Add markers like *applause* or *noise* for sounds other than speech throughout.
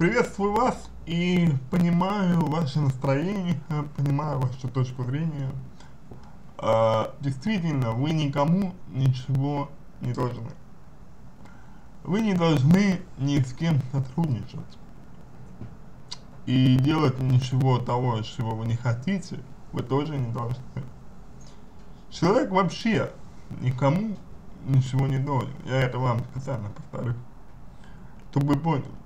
Приветствую вас и понимаю ваше настроение, понимаю вашу точку зрения. А, действительно, вы никому ничего не должны. Вы не должны ни с кем сотрудничать. И делать ничего того, чего вы не хотите, вы тоже не должны. Человек вообще никому ничего не должен. Я это вам специально повторю. Чтобы вы поняли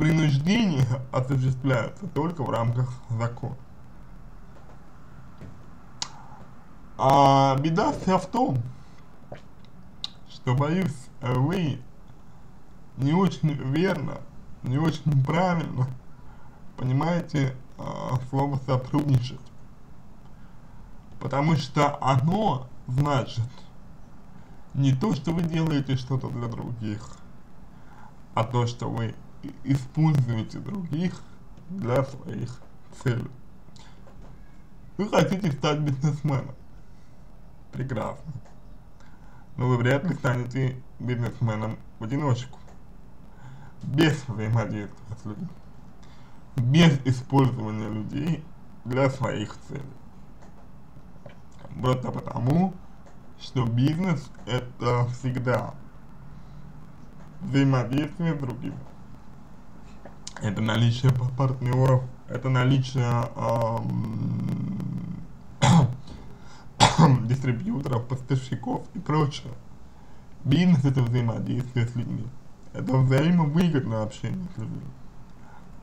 принуждение осуществляется только в рамках закона. А беда вся в том, что, боюсь, вы не очень верно, не очень правильно понимаете а, слово сотрудничать. Потому что оно значит не то, что вы делаете что-то для других, а то, что вы используете других для своих целей. Вы хотите стать бизнесменом. Прекрасно. Но вы вряд ли станете бизнесменом в одиночку. Без взаимодействия с людьми. Без использования людей для своих целей. Просто потому, что бизнес это всегда взаимодействие с другими это наличие партнеров, это наличие эм, *coughs* дистрибьюторов, поставщиков и прочее. Бизнес это взаимодействие с людьми. Это взаимовыгодное общение с людьми.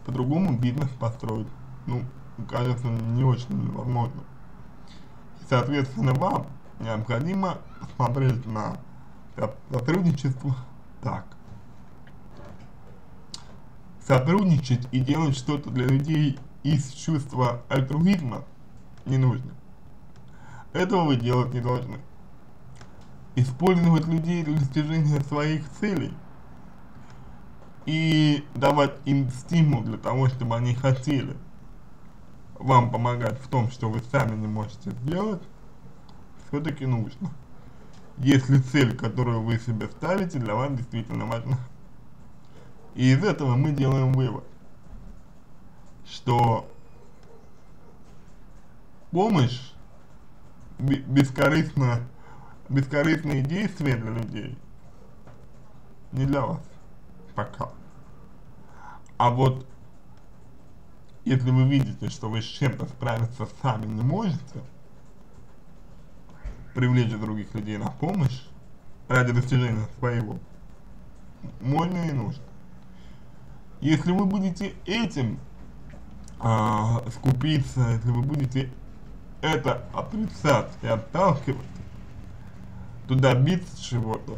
По-другому бизнес построить, ну, кажется, не очень возможно. И, соответственно, вам необходимо смотреть на сотрудничество так сотрудничать и делать что-то для людей из чувства альтруизма не нужно. Этого вы делать не должны. Использовать людей для достижения своих целей и давать им стимул для того, чтобы они хотели вам помогать в том, что вы сами не можете сделать, все-таки нужно. Если цель, которую вы себе ставите, для вас действительно важна. И из этого мы делаем вывод, что помощь, бескорыстно, бескорыстные действия для людей не для вас пока. А вот если вы видите, что вы с чем-то справиться сами не можете, привлечь других людей на помощь ради достижения своего, можно и нужно. Если вы будете этим а, скупиться, если вы будете это отрицать и отталкивать, то добиться чего-то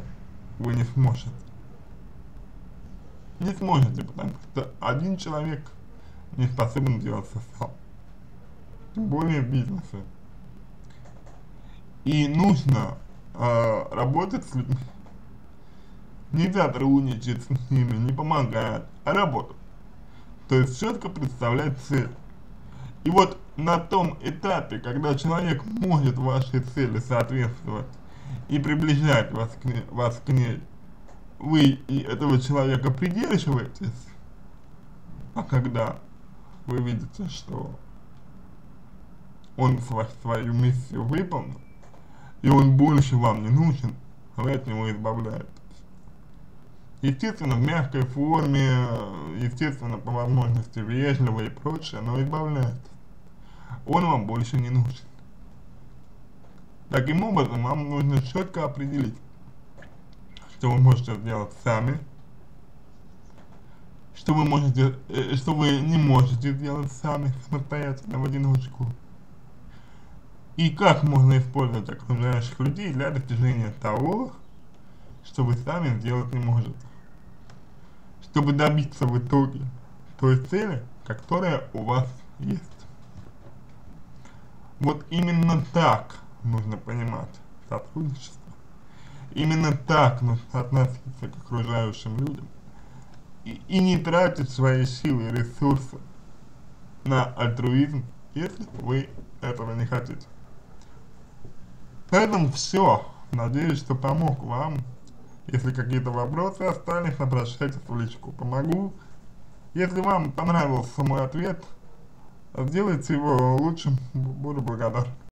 вы не сможете. Не сможете, потому что один человек не способен делать сам. Тем более в бизнесе. И нужно э, работать с людьми не сотрудничать с ними, не помогать, а работать. То есть четко представлять цель. И вот на том этапе, когда человек может вашей цели соответствовать и приближать вас к, вас к ней, вы и этого человека придерживаетесь, а когда вы видите, что он свою миссию выполнил, и он больше вам не нужен, вы от него избавляетесь. Естественно, в мягкой форме, естественно, по возможности вежливо и прочее, но избавляет. Он вам больше не нужен. Таким образом, вам нужно четко определить, что вы можете сделать сами, что вы можете, э, что вы не можете сделать сами самостоятельно в одиночку. И как можно использовать окружающих людей для достижения того, что вы сами сделать не можете чтобы добиться в итоге той цели, которая у вас есть. Вот именно так нужно понимать сотрудничество. Именно так нужно относиться к окружающим людям. И, и не тратить свои силы и ресурсы на альтруизм, если вы этого не хотите. Поэтому все. Надеюсь, что помог вам если какие-то вопросы остались, обращайтесь в личку. Помогу Если вам понравился мой ответ, сделайте его лучшим, буду благодарен.